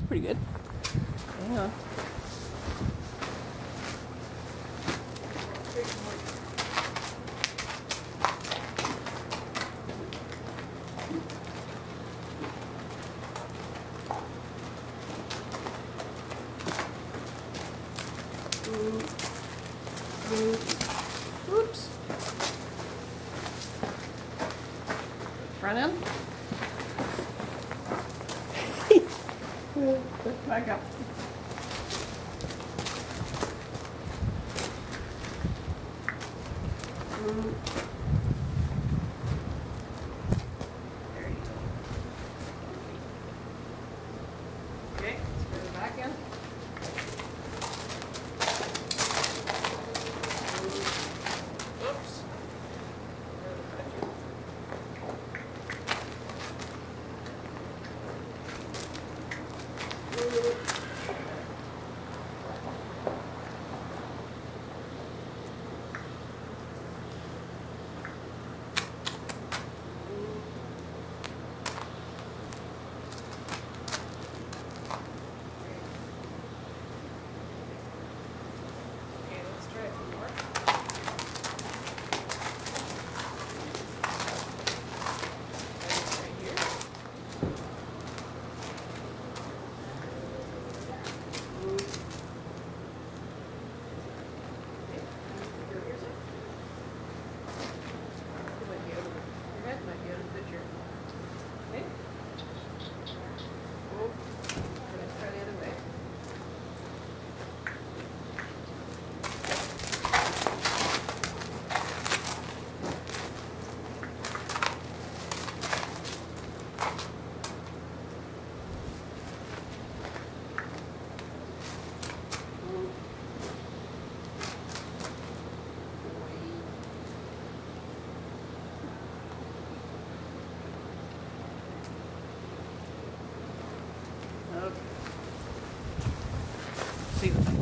pretty good. On. Oops. Front end. Back up. Mm. See you.